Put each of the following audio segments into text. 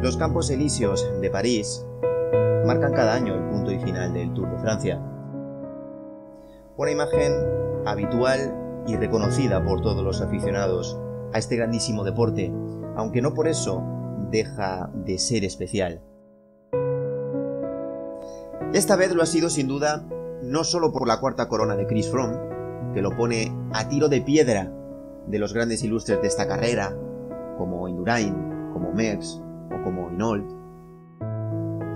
Los Campos Elíseos de París marcan cada año el punto y final del Tour de Francia. Una imagen habitual y reconocida por todos los aficionados a este grandísimo deporte, aunque no por eso deja de ser especial. Esta vez lo ha sido sin duda no solo por la cuarta corona de Chris Froome, que lo pone a tiro de piedra de los grandes ilustres de esta carrera, como Indurain, como Merckx o como Inold,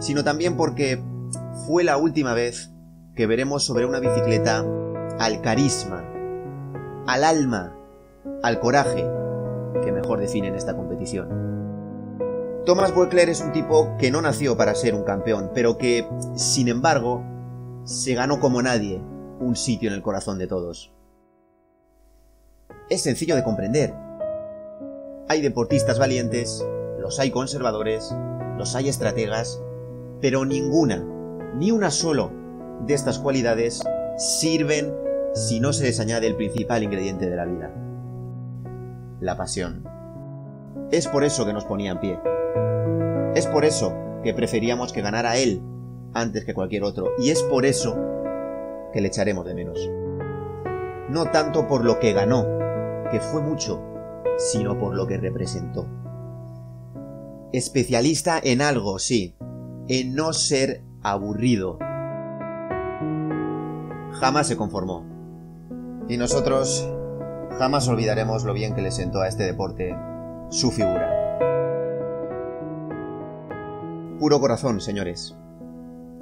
sino también porque fue la última vez que veremos sobre una bicicleta al carisma, al alma, al coraje que mejor definen esta competición. Thomas Buechler es un tipo que no nació para ser un campeón, pero que, sin embargo, se ganó como nadie un sitio en el corazón de todos. Es sencillo de comprender. Hay deportistas valientes, los hay conservadores, los hay estrategas, pero ninguna, ni una solo de estas cualidades sirven si no se les añade el principal ingrediente de la vida, la pasión. Es por eso que nos ponía en pie. Es por eso que preferíamos que ganara él antes que cualquier otro. Y es por eso que le echaremos de menos. No tanto por lo que ganó, que fue mucho, sino por lo que representó. Especialista en algo, sí, en no ser aburrido. Jamás se conformó. Y nosotros jamás olvidaremos lo bien que le sentó a este deporte su figura. Puro corazón, señores.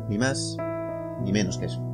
Ni más, ni menos que eso.